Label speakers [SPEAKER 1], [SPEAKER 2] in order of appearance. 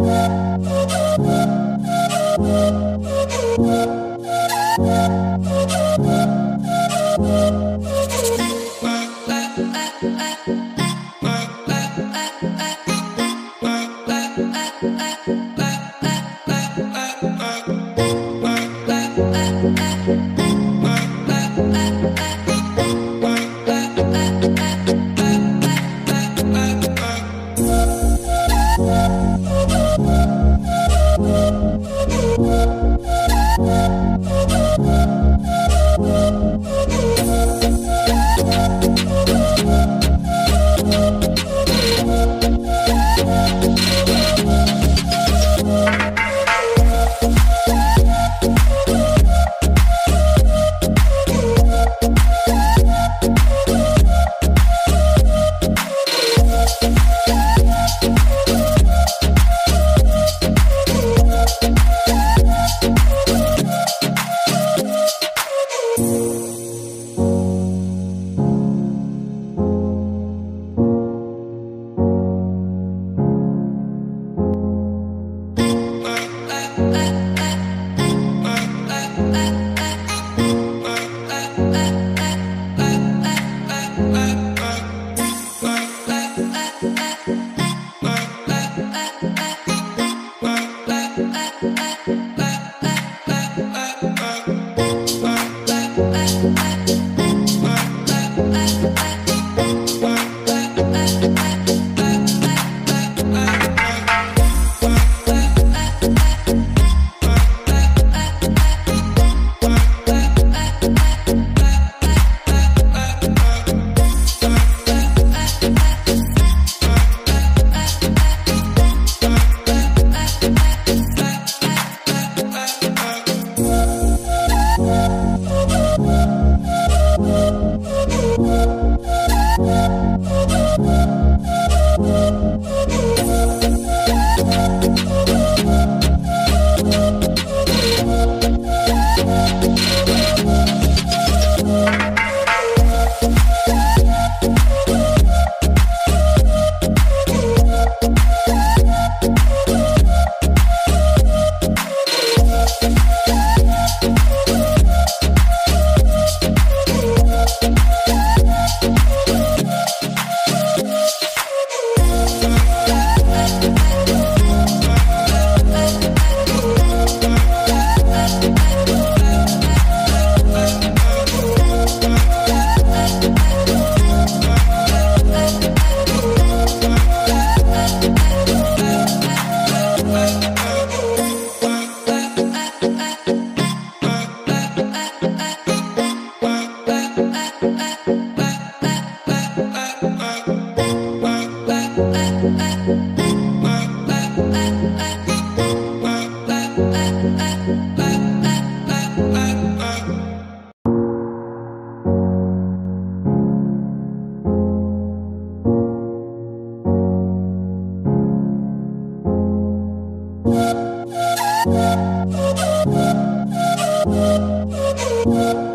[SPEAKER 1] Yeah. you. Thank you.